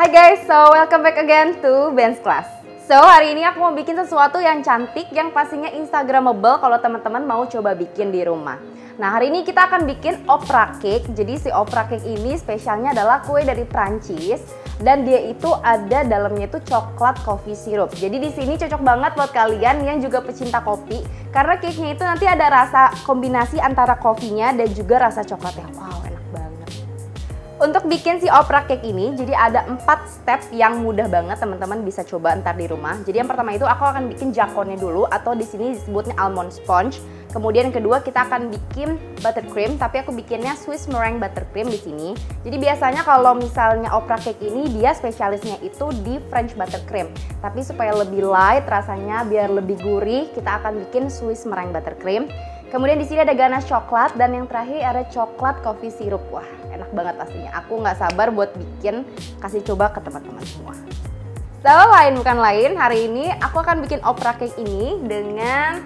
Hai guys, so welcome back again to Ben's Class. So hari ini aku mau bikin sesuatu yang cantik yang pastinya instagramable kalau teman-teman mau coba bikin di rumah. Nah hari ini kita akan bikin opera cake. Jadi si opera cake ini spesialnya adalah kue dari Prancis dan dia itu ada dalamnya itu coklat coffee syrup. Jadi di sini cocok banget buat kalian yang juga pecinta kopi karena cake-nya itu nanti ada rasa kombinasi antara kopinya dan juga rasa coklatnya. Wow, enak banget. Untuk bikin si opera cake ini, jadi ada 4 step yang mudah banget teman-teman bisa coba ntar di rumah. Jadi yang pertama itu aku akan bikin jakonnya dulu atau di sini disebutnya almond sponge. Kemudian yang kedua kita akan bikin buttercream, tapi aku bikinnya Swiss meringue buttercream di sini. Jadi biasanya kalau misalnya opera cake ini dia spesialisnya itu di French buttercream. Tapi supaya lebih light rasanya biar lebih gurih, kita akan bikin Swiss meringue buttercream. Kemudian di sini ada ganache coklat dan yang terakhir ada coklat coffee syrup. Wah, enak banget pastinya. Aku nggak sabar buat bikin, kasih coba ke teman-teman semua. So, lain bukan lain, hari ini aku akan bikin opera cake ini dengan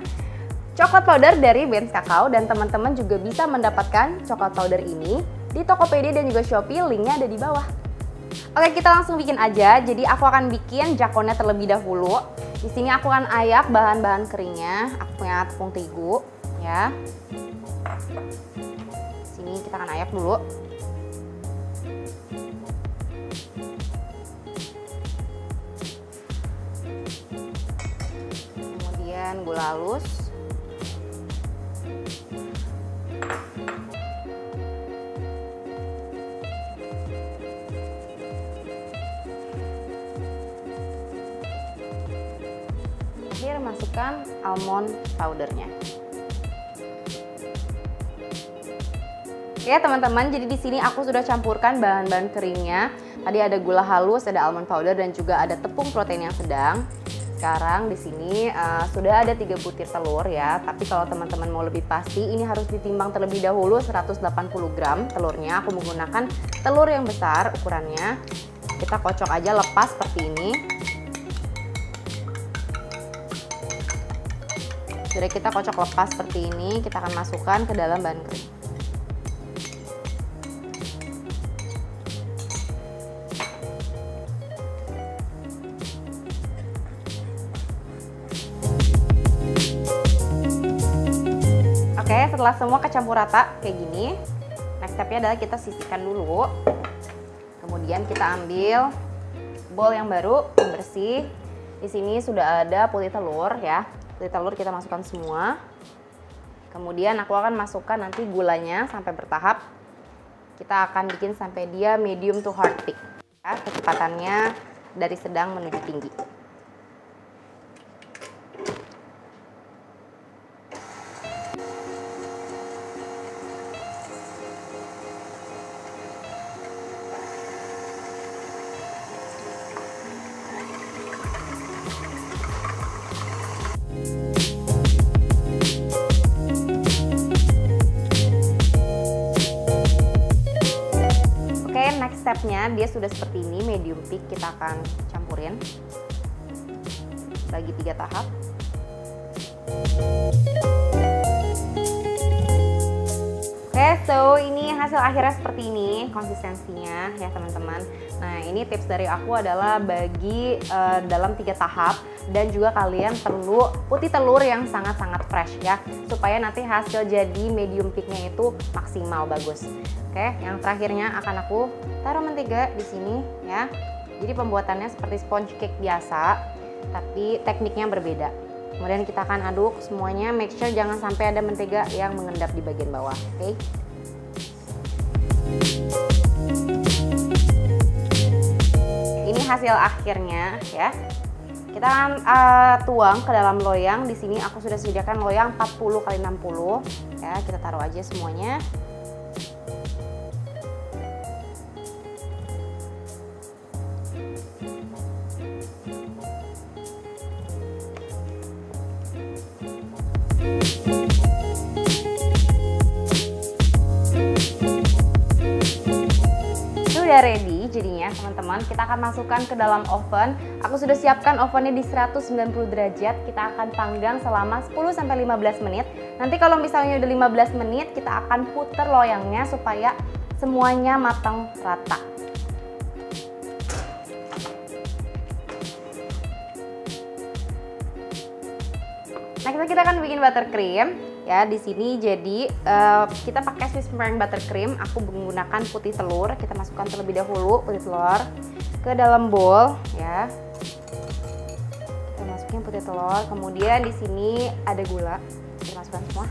coklat powder dari Benz Kakao dan teman-teman juga bisa mendapatkan coklat powder ini di Tokopedia dan juga Shopee, linknya ada di bawah. Oke, kita langsung bikin aja. Jadi aku akan bikin jakonnya terlebih dahulu. Di sini aku akan ayak bahan-bahan keringnya. Aku punya tepung terigu ya. Sini kita akan ayak dulu. Kemudian gula halus. Masukkan almond powdernya. Ya teman-teman, jadi di sini aku sudah campurkan bahan-bahan keringnya. Tadi ada gula halus, ada almond powder dan juga ada tepung protein yang sedang. Sekarang di sini uh, sudah ada 3 butir telur ya. Tapi kalau teman-teman mau lebih pasti, ini harus ditimbang terlebih dahulu 180 gram telurnya. Aku menggunakan telur yang besar ukurannya. Kita kocok aja lepas seperti ini. Sudah kita kocok lepas seperti ini, kita akan masukkan ke dalam bahan kering. Setelah semua kecampur rata kayak gini, next stepnya adalah kita sisihkan dulu. Kemudian kita ambil bowl yang baru, yang bersih. Di sini sudah ada putih telur ya. Putih telur kita masukkan semua. Kemudian aku akan masukkan nanti gulanya sampai bertahap. Kita akan bikin sampai dia medium to hard thick. Ya, kecepatannya dari sedang menuju tinggi. Dia sudah seperti ini, medium thick. Kita akan campurin bagi tiga tahap. Oke, so ini hasil akhirnya seperti ini konsistensinya ya teman-teman. Nah ini tips dari aku adalah bagi uh, dalam tiga tahap dan juga kalian perlu putih telur yang sangat-sangat fresh ya supaya nanti hasil jadi medium thicknya itu maksimal bagus. Oke, yang terakhirnya akan aku taruh mentega di sini ya. Jadi pembuatannya seperti sponge cake biasa, tapi tekniknya berbeda. Kemudian kita akan aduk semuanya, make sure jangan sampai ada mentega yang mengendap di bagian bawah, oke? Ini hasil akhirnya ya. Kita akan uh, tuang ke dalam loyang. Di sini aku sudah sediakan loyang 40 kali 60 ya. Kita taruh aja semuanya. jadinya teman-teman. Kita akan masukkan ke dalam oven. Aku sudah siapkan ovennya di 190 derajat. Kita akan panggang selama 10-15 menit. Nanti kalau misalnya udah 15 menit kita akan puter loyangnya supaya semuanya matang rata. Nah, kita, kita akan bikin buttercream ya di sini jadi uh, kita pakai Swiss meringue buttercream. Aku menggunakan putih telur. Kita masukkan terlebih dahulu putih telur ke dalam bowl ya. Kita masukin putih telur. Kemudian di sini ada gula. Kita masukkan semua.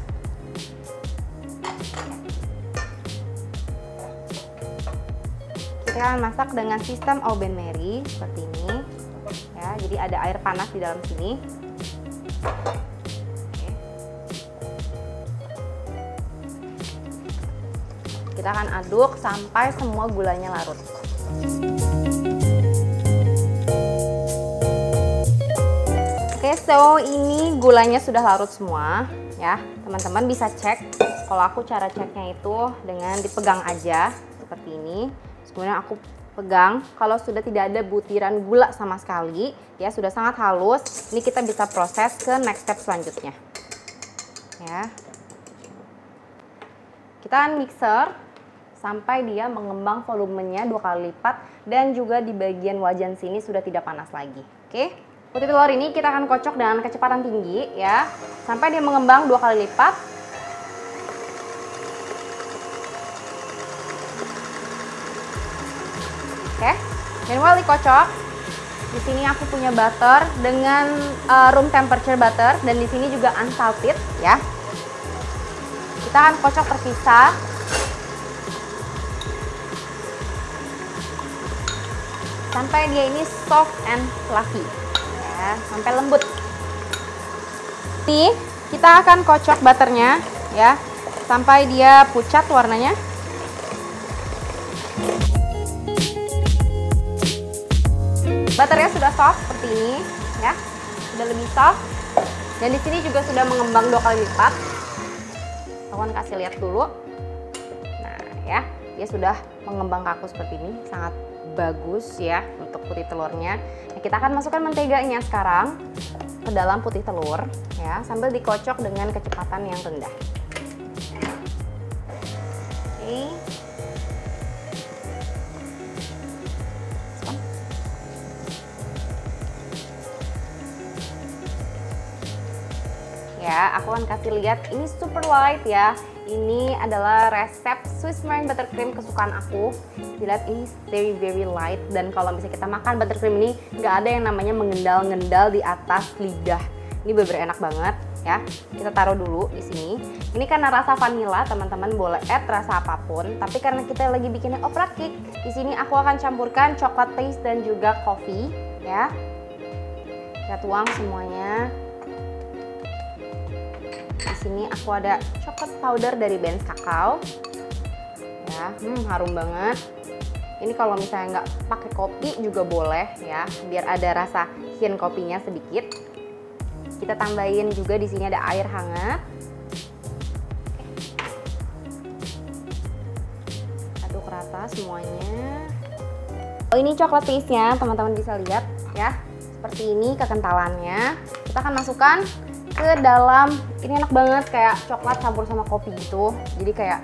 Kita masak dengan sistem bain Marie seperti ini. Ya jadi ada air panas di dalam sini Kita akan aduk sampai semua gulanya larut. Oke, so ini gulanya sudah larut semua ya. Teman-teman bisa cek. Kalau aku cara ceknya itu dengan dipegang aja seperti ini. Kemudian aku pegang kalau sudah tidak ada butiran gula sama sekali ya sudah sangat halus ini kita bisa proses ke next step selanjutnya ya kita akan mixer sampai dia mengembang volumenya dua kali lipat dan juga di bagian wajan sini sudah tidak panas lagi. Oke. Putih telur ini kita akan kocok dengan kecepatan tinggi ya sampai dia mengembang dua kali lipat. Oke. Dan while dikocok, di sini aku punya butter dengan uh, room temperature butter dan di sini juga unsalted ya. Kita akan kocok terpisah. Sampai dia ini soft and fluffy. Ya sampai lembut. Nih kita akan kocok butternya ya. Sampai dia pucat warnanya. Butternya sudah soft seperti ini ya. Sudah lebih soft. Dan di sini juga sudah mengembang dua kali lipat kawan kasih lihat dulu nah ya dia sudah mengembang kaku seperti ini sangat bagus ya untuk putih telurnya. Nah, kita akan masukkan menteganya sekarang ke dalam putih telur ya sambil dikocok dengan kecepatan yang rendah. Oke. Ya, aku akan kasih lihat ini super light ya ini adalah resep Swiss meringue buttercream kesukaan aku. Dilihat ini very very light dan kalau misalnya kita makan buttercream ini nggak ada yang namanya mengendal-ngendal di atas lidah. Ini bener-bener enak banget ya. Kita taruh dulu di sini. Ini karena rasa vanilla, teman-teman boleh add rasa apa pun. Tapi karena kita lagi bikinnya opera cake, di sini aku akan campurkan coklat taste dan juga coffee ya. Kita tuang semuanya di sini aku ada coklat powder dari Benz Kakao. Ya, hmm, harum banget. Ini kalau misalnya nggak pakai kopi juga boleh ya, biar ada rasa hin kopinya sedikit. Kita tambahin juga di sini ada air hangat. Aduk rata semuanya. Oh ini coklat taste-nya, teman-teman bisa lihat ya. Seperti ini kekentalannya. Kita akan masukkan ke dalam ini enak banget kayak coklat campur sama kopi gitu. Jadi kayak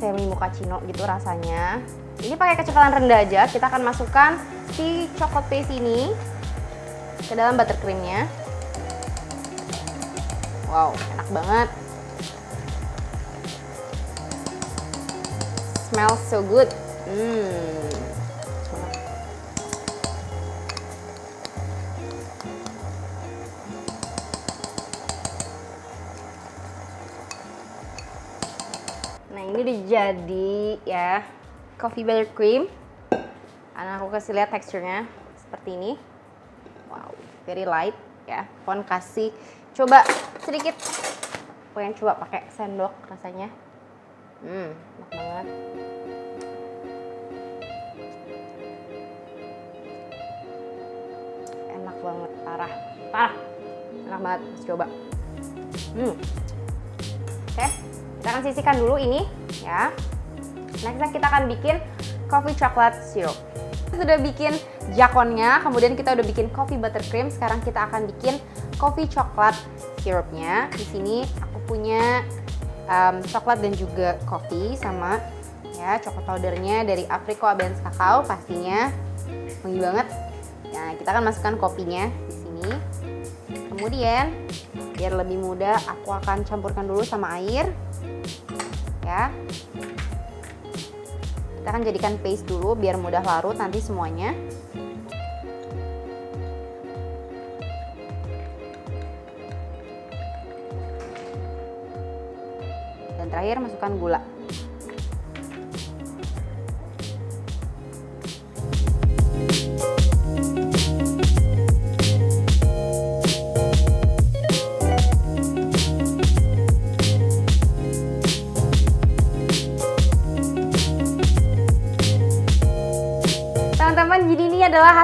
semi mochaccino gitu rasanya. Ini pakai kecepatan rendah aja kita akan masukkan si coklat paste ini ke dalam buttercreamnya wow enak banget. Smells so good. Hmm udah jadi ya coffee butter cream. Karena aku kasih lihat teksturnya seperti ini. Wow very light ya. Pon kasih coba sedikit. Pengen coba pakai sendok rasanya. Hmm enak banget. Enak banget parah. Parah. Enak banget coba. Hmm. Oke. okay. Kita akan sisihkan dulu ini ya. Next kita akan bikin coffee chocolate syrup. Sudah bikin jakonnya, kemudian kita udah bikin coffee buttercream. Sekarang kita akan bikin coffee chocolate syrupnya. Di sini aku punya um, coklat dan juga coffee sama ya coklat powdernya dari Afriko Abens Kakao pastinya wangi banget. Nah, kita akan masukkan kopinya di sini. Kemudian biar lebih mudah aku akan campurkan dulu sama air ya. Kita akan jadikan paste dulu biar mudah larut nanti semuanya. Dan terakhir masukkan gula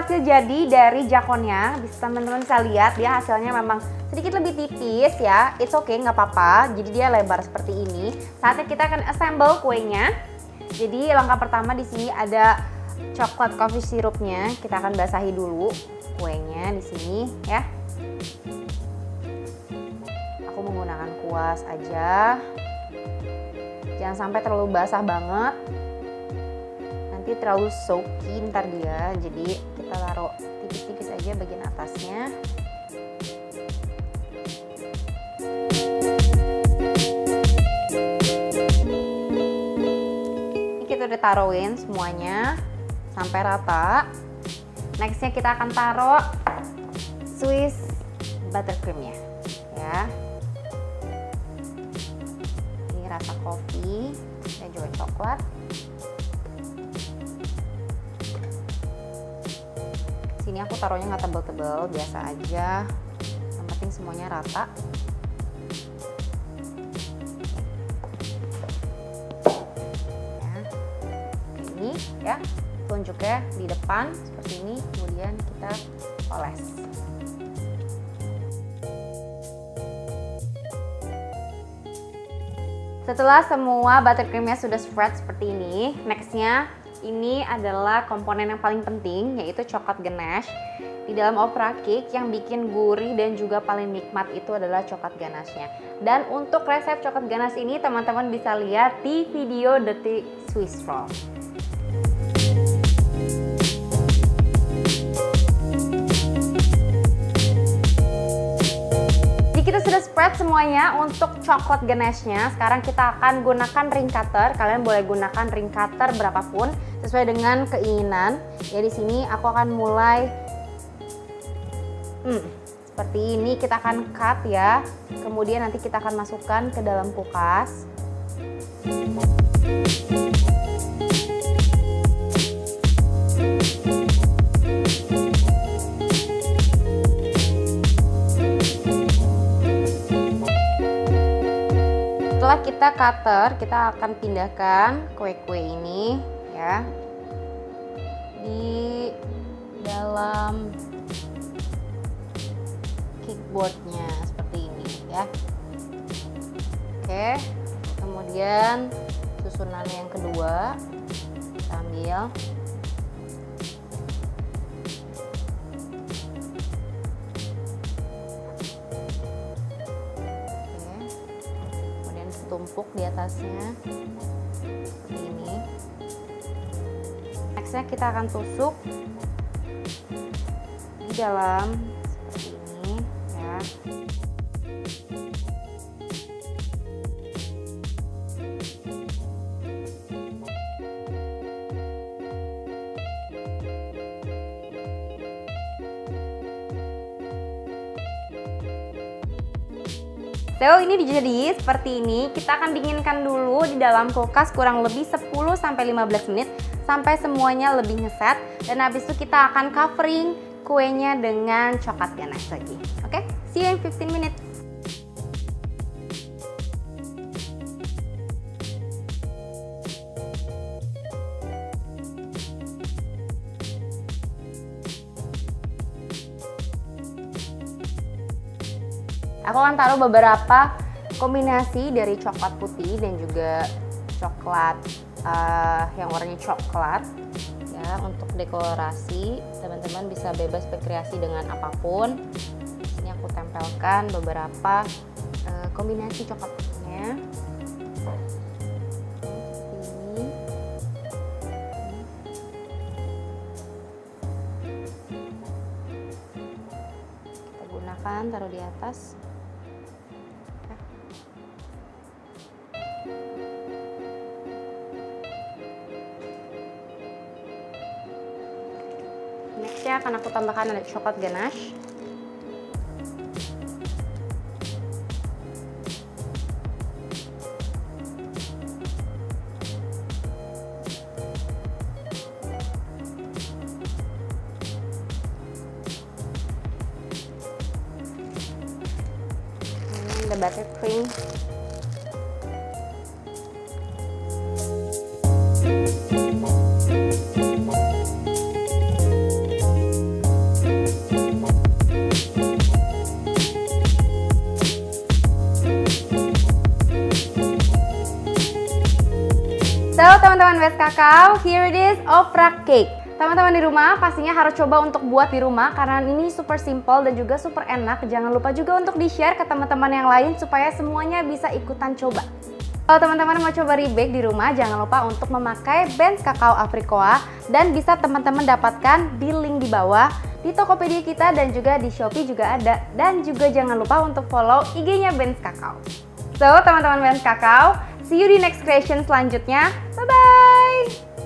hasil jadi dari jakonnya bisa teman-teman bisa lihat dia hasilnya memang sedikit lebih tipis ya. It's okay nggak apa-apa. Jadi dia lebar seperti ini. Saatnya kita akan assemble kuenya. Jadi langkah pertama di sini ada coklat coffee sirupnya. Kita akan basahi dulu kuenya di sini ya. Aku menggunakan kuas aja. Jangan sampai terlalu basah banget. Nanti terlalu soaky ntar dia jadi kita taruh tipis-tipis aja bagian atasnya. Ini kita udah taruhin semuanya sampai rata. Nextnya kita akan taruh Swiss buttercreamnya ya. Ini rasa kopi dan juga coklat sini aku taruhnya nggak tebel-tebel biasa aja. Yang penting semuanya rata. Ya. ini ya tunjuknya di depan seperti ini. Kemudian kita oles. Setelah semua buttercreamnya sudah spread seperti ini nextnya ini adalah komponen yang paling penting yaitu coklat ganache. Di dalam opera cake yang bikin gurih dan juga paling nikmat itu adalah coklat ganasnya. Dan untuk resep coklat ganas ini teman-teman bisa lihat di video detik Swiss Roll. Kita sudah spread semuanya untuk coklat ganache-nya. Sekarang kita akan gunakan ring cutter. Kalian boleh gunakan ring cutter berapapun sesuai dengan keinginan. Ya di sini aku akan mulai hmm, seperti ini kita akan cut ya. Kemudian nanti kita akan masukkan ke dalam kulkas. setelah kita cutter kita akan pindahkan kue-kue ini ya di dalam kickboardnya seperti ini ya. Oke kemudian susunan yang kedua kita ambil tumpuk di atasnya. Ini. Nextnya kita akan tusuk di dalam So ini jadi seperti ini. Kita akan dinginkan dulu di dalam kulkas kurang lebih 10 sampai 15 menit sampai semuanya lebih ngeset dan habis itu kita akan covering kuenya dengan coklat ganache lagi. Oke, okay? see you in 15 minutes. Aku akan taruh beberapa kombinasi dari coklat putih dan juga coklat uh, yang warnanya coklat ya untuk dekorasi teman-teman bisa bebas berkreasi dengan apa pun. Ini aku tempelkan beberapa uh, kombinasi coklat putihnya. Kita gunakan taruh di atas akan aku tambahkan ada coklat ganache. the buttercream cake. Teman-teman di rumah pastinya harus coba untuk buat di rumah karena ini super simple dan juga super enak. Jangan lupa juga untuk di-share ke teman-teman yang lain supaya semuanya bisa ikutan coba. Kalau teman-teman mau coba rebake di rumah, jangan lupa untuk memakai Benz Kakao Afrikoa dan bisa teman-teman dapatkan di link di bawah di Tokopedia kita dan juga di Shopee juga ada. Dan juga jangan lupa untuk follow IG-nya Benz Kakao. So, teman-teman Benz Kakao, see you di next creation selanjutnya. Bye-bye!